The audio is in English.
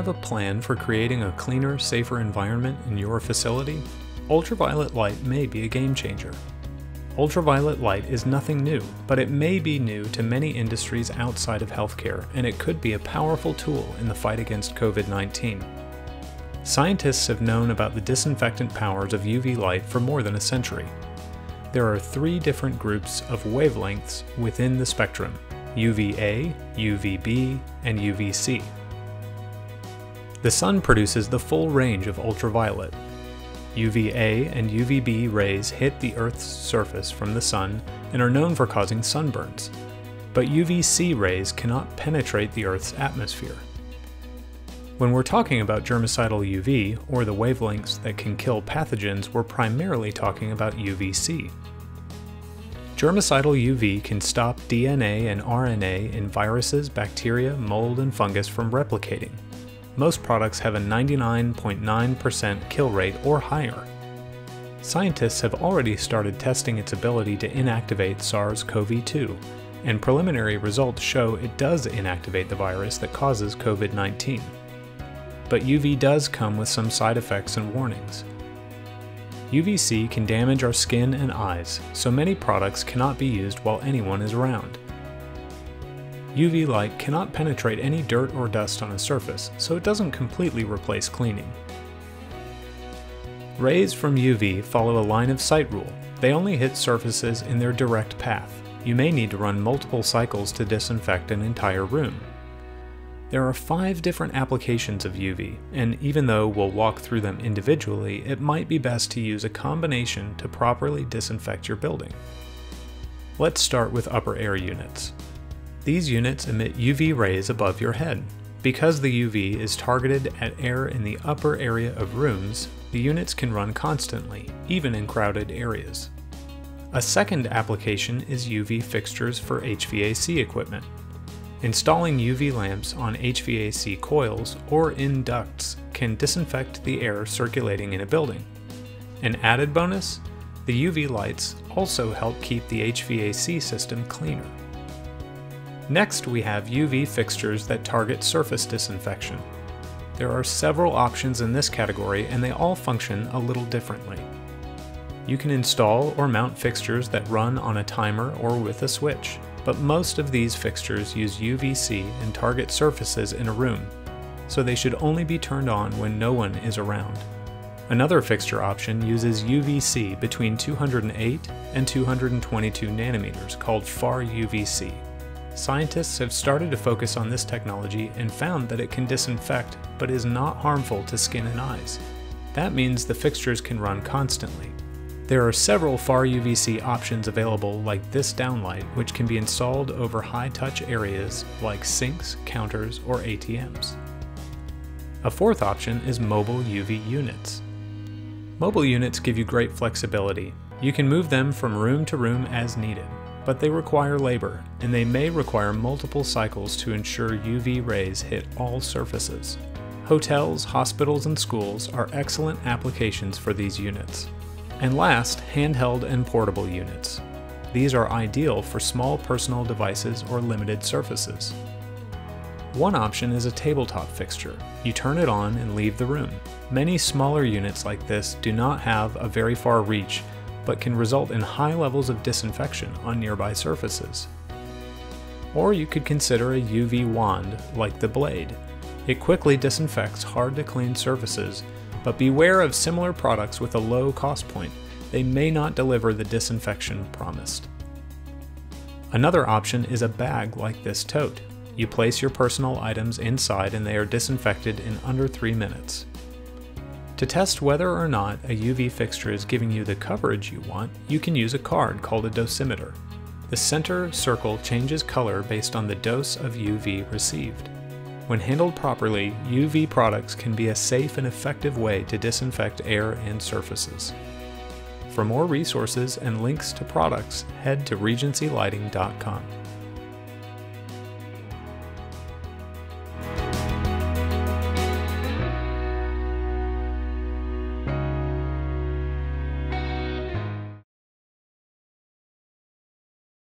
have a plan for creating a cleaner, safer environment in your facility? Ultraviolet light may be a game changer. Ultraviolet light is nothing new, but it may be new to many industries outside of healthcare, and it could be a powerful tool in the fight against COVID 19. Scientists have known about the disinfectant powers of UV light for more than a century. There are three different groups of wavelengths within the spectrum UVA, UVB, and UVC. The sun produces the full range of ultraviolet. UVA and UVB rays hit the Earth's surface from the sun and are known for causing sunburns, but UVC rays cannot penetrate the Earth's atmosphere. When we're talking about germicidal UV, or the wavelengths that can kill pathogens, we're primarily talking about UVC. Germicidal UV can stop DNA and RNA in viruses, bacteria, mold, and fungus from replicating most products have a 99.9% kill rate or higher. Scientists have already started testing its ability to inactivate SARS-CoV-2, and preliminary results show it does inactivate the virus that causes COVID-19. But UV does come with some side effects and warnings. UVC can damage our skin and eyes, so many products cannot be used while anyone is around. UV light cannot penetrate any dirt or dust on a surface, so it doesn't completely replace cleaning. Rays from UV follow a line of sight rule. They only hit surfaces in their direct path. You may need to run multiple cycles to disinfect an entire room. There are five different applications of UV, and even though we'll walk through them individually, it might be best to use a combination to properly disinfect your building. Let's start with upper air units. These units emit UV rays above your head. Because the UV is targeted at air in the upper area of rooms, the units can run constantly, even in crowded areas. A second application is UV fixtures for HVAC equipment. Installing UV lamps on HVAC coils or in ducts can disinfect the air circulating in a building. An added bonus? The UV lights also help keep the HVAC system cleaner. Next, we have UV fixtures that target surface disinfection. There are several options in this category and they all function a little differently. You can install or mount fixtures that run on a timer or with a switch, but most of these fixtures use UVC and target surfaces in a room, so they should only be turned on when no one is around. Another fixture option uses UVC between 208 and 222 nanometers called FAR UVC. Scientists have started to focus on this technology and found that it can disinfect but is not harmful to skin and eyes. That means the fixtures can run constantly. There are several FAR UVC options available like this downlight which can be installed over high-touch areas like sinks, counters, or ATMs. A fourth option is mobile UV units. Mobile units give you great flexibility. You can move them from room to room as needed but they require labor, and they may require multiple cycles to ensure UV rays hit all surfaces. Hotels, hospitals, and schools are excellent applications for these units. And last, handheld and portable units. These are ideal for small personal devices or limited surfaces. One option is a tabletop fixture. You turn it on and leave the room. Many smaller units like this do not have a very far reach but can result in high levels of disinfection on nearby surfaces. Or you could consider a UV wand like the Blade. It quickly disinfects hard to clean surfaces, but beware of similar products with a low cost point. They may not deliver the disinfection promised. Another option is a bag like this tote. You place your personal items inside and they are disinfected in under 3 minutes. To test whether or not a UV fixture is giving you the coverage you want, you can use a card called a dosimeter. The center circle changes color based on the dose of UV received. When handled properly, UV products can be a safe and effective way to disinfect air and surfaces. For more resources and links to products, head to regencylighting.com.